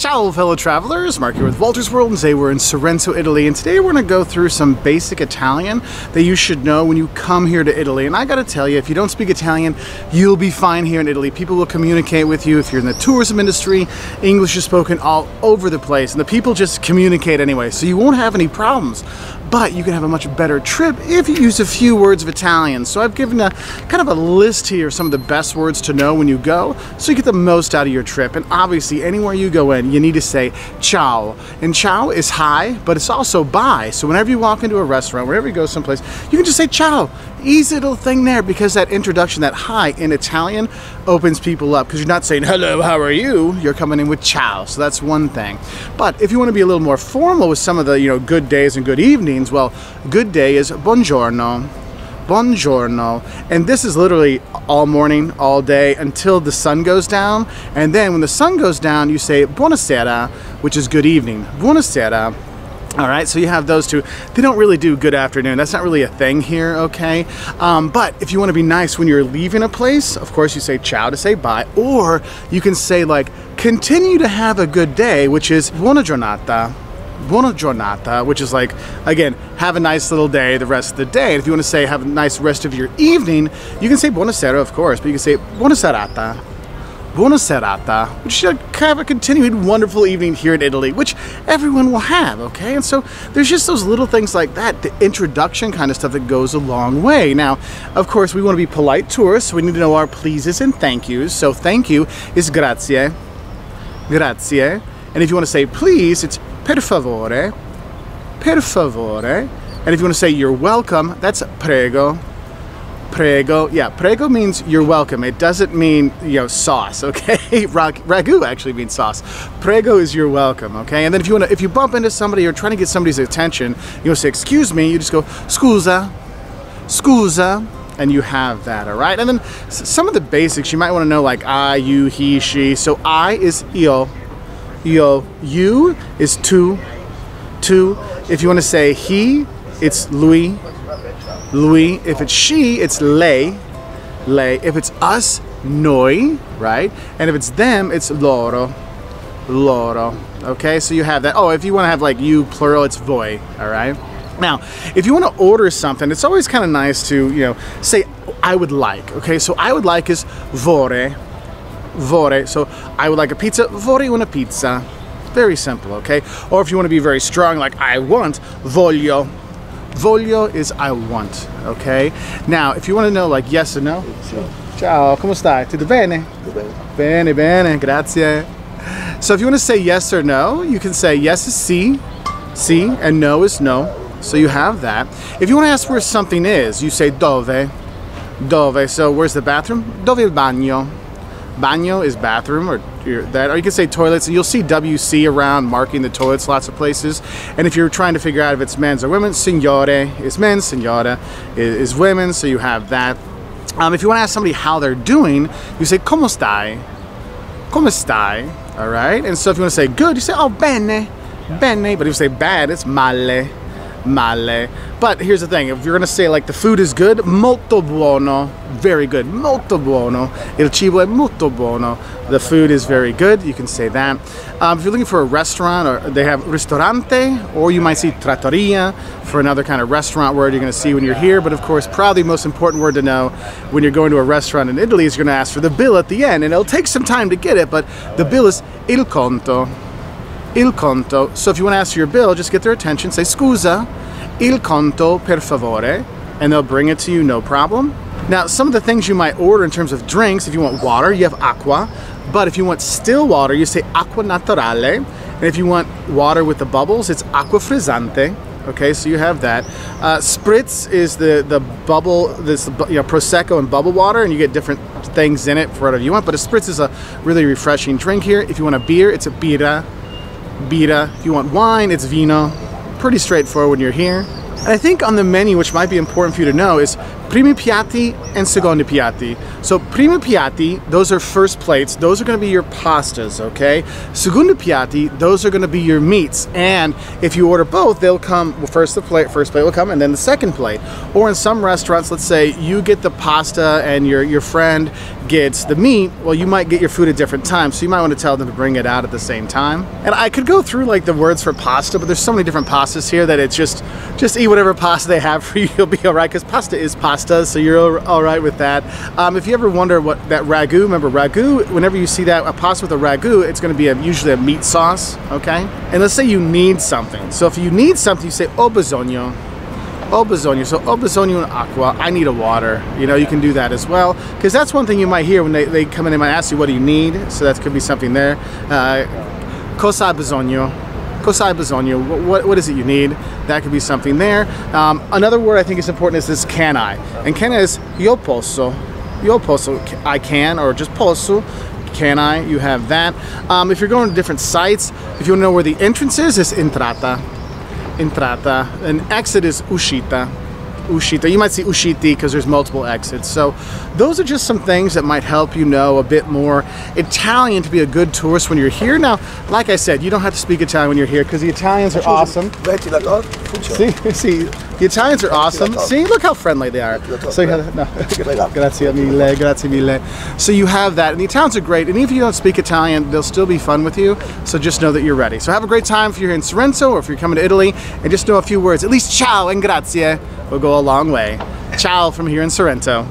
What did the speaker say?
Ciao fellow travelers, Mark here with Wolters World and today we're in Sorrento, Italy and today we're going to go through some basic Italian that you should know when you come here to Italy. And I gotta tell you, if you don't speak Italian, you'll be fine here in Italy. People will communicate with you. If you're in the tourism industry, English is spoken all over the place and the people just communicate anyway, so you won't have any problems but you can have a much better trip if you use a few words of Italian. So I've given a kind of a list here of some of the best words to know when you go so you get the most out of your trip. And obviously anywhere you go in, you need to say ciao. And ciao is hi, but it's also bye. So whenever you walk into a restaurant, wherever you go someplace, you can just say ciao. Easy little thing there because that introduction, that hi in Italian opens people up because you're not saying hello, how are you? You're coming in with ciao. So that's one thing. But if you want to be a little more formal with some of the, you know, good days and good evenings, well, good day is buongiorno. Buongiorno. And this is literally all morning, all day until the sun goes down. And then when the sun goes down, you say buonasera, which is good evening. Buonasera. All right, so you have those two. They don't really do good afternoon. That's not really a thing here, okay? Um, but if you want to be nice when you're leaving a place, of course you say ciao to say bye, or you can say like continue to have a good day, which is buona giornata. Buona giornata, which is like, again, have a nice little day the rest of the day. And if you want to say have a nice rest of your evening, you can say buonasera, of course, but you can say buona serata buona serata, which should have a continued wonderful evening here in Italy, which everyone will have, okay? And so there's just those little things like that, the introduction kind of stuff that goes a long way. Now, of course, we want to be polite tourists, so we need to know our pleases and thank yous. So thank you is grazie, grazie. And if you want to say please, it's per favore, per favore. And if you want to say you're welcome, that's prego, prego. Yeah, prego means you're welcome. It doesn't mean, you know, sauce, okay? Ragu actually means sauce. Prego is you're welcome, okay? And then if you want to, if you bump into somebody or trying to get somebody's attention, you don't say, excuse me, you just go, scusa, scusa, and you have that, all right? And then some of the basics you might want to know, like I, you, he, she. So I is io, io. You is tu, tu. If you want to say he, it's lui, Louis. If it's she, it's lei, lei. If it's us, noi, right? And if it's them, it's loro, loro. Okay, so you have that. Oh, if you want to have like you plural, it's voi, all right? Now, if you want to order something, it's always kind of nice to, you know, say, I would like, okay? So I would like is vorrei, vorrei. So I would like a pizza, vorrei una pizza. Very simple, okay? Or if you want to be very strong, like I want, voglio, Voglio is I want, okay? Now, if you want to know like yes or no, ciao, come stai? Tutto bene? Bene, bene, grazie. So if you want to say yes or no, you can say yes is si, si, and no is no. So you have that. If you want to ask where something is, you say dove, dove. So where's the bathroom? Dove il bagno? Bagno is bathroom or that, or you can say toilets. You'll see WC around marking the toilets lots of places. And if you're trying to figure out if it's men's or women, signore is men, signora is, is women. So you have that. Um, if you want to ask somebody how they're doing, you say como stai, como stai. All right. And so if you want to say good, you say oh bene, bene. But if you say bad, it's male male. But here's the thing, if you're gonna say like the food is good, molto buono, very good, molto buono. Il cibo è molto buono. The food is very good, you can say that. Um, if you're looking for a restaurant, or they have ristorante, or you might see trattoria for another kind of restaurant word you're gonna see when you're here. But of course, probably the most important word to know when you're going to a restaurant in Italy is you're gonna ask for the bill at the end. And it'll take some time to get it, but the bill is il conto il conto. So if you want to ask for your bill, just get their attention, say scusa, il conto per favore, and they'll bring it to you no problem. Now, some of the things you might order in terms of drinks, if you want water, you have acqua, but if you want still water, you say acqua naturale, and if you want water with the bubbles, it's acqua frizzante. Okay, so you have that. Uh, spritz is the the bubble, this you know prosecco and bubble water, and you get different things in it for whatever you want. But a spritz is a really refreshing drink here. If you want a beer, it's a birra birra. If you want wine, it's vino. Pretty straightforward when you're here. And I think on the menu, which might be important for you to know, is primi piatti and secondi piatti. So primi piatti, those are first plates. Those are going to be your pastas, okay? Secondi piatti, those are going to be your meats. And if you order both, they'll come well, first the plate, first plate will come, and then the second plate. Or in some restaurants, let's say you get the pasta and your your friend gets the meat. Well, you might get your food at different times, so you might want to tell them to bring it out at the same time. And I could go through like the words for pasta, but there's so many different pastas here that it's just just eat whatever pasta they have for you. You'll be all right because pasta is pasta, so you're all right with that. Um, if you ever wonder what that ragu, remember ragu. Whenever you see that a pasta with a ragu, it's going to be a, usually a meat sauce. Okay. And let's say you need something. So if you need something, you say ho bisogno ho bisogno. So ho bisogno acqua. I need a water. You know, you can do that as well. Because that's one thing you might hear when they, they come in, they might ask you, what do you need? So that could be something there. Uh, cosa bisogno? Cosa hai bisogno? What, what, what is it you need? That could be something there. Um, another word I think is important is this can I. And can I is io posso. Io posso. I can, or just posso can I? You have that. Um, if you're going to different sites, if you want to know where the entrance is, it's entrata entrata, and exit is uscita. Uscita. You might see uscite because there's multiple exits. So those are just some things that might help you know a bit more Italian to be a good tourist when you're here. Now, like I said, you don't have to speak Italian when you're here because the Italians are awesome. See, see, the Italians are awesome. See, look how friendly they are. So, no, grazie mille, grazie mille. So you have that, and the Italians are great. And even if you don't speak Italian, they'll still be fun with you. So just know that you're ready. So have a great time if you're in Sorrento or if you're coming to Italy, and just know a few words. At least ciao and grazie will go a long way. Ciao from here in Sorrento.